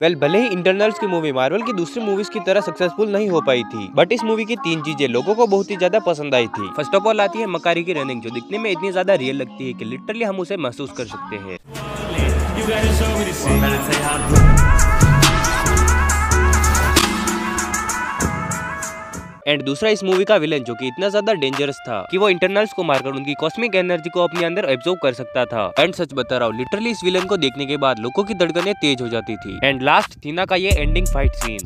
Well well, भले ही Eternals की मूवी मार्वल की दूसरी मूवीज़ की तरह सक्सेसफुल नहीं हो पाई थी बट इस मूवी की तीन चीज़ें लोगों को बहुत ही ज़्यादा पसंद आई थी। फ़र्स्ट ऑफ़ ऑल आती है मकारी की रनिंग जो दिखने में इतनी ज़्यादा रियल लगती है कि लिटरली हम उसे महसूस कर सकते हैं। एंड दूसरा इस मूवी का विलन जो की इतना ज़्यादा डेंजरस था की वो इंटरनल्स को मारकर उनकी कॉस्मिक एनर्जी को अपने अंदर एब्जॉर्व कर सकता था। एंड सच बता रहा हूँ लिटरली इस विलन को देखने के बाद लोगों की धड़कने तेज हो जाती थी। एंड लास्ट थीना का ये एंडिंग फाइट सीन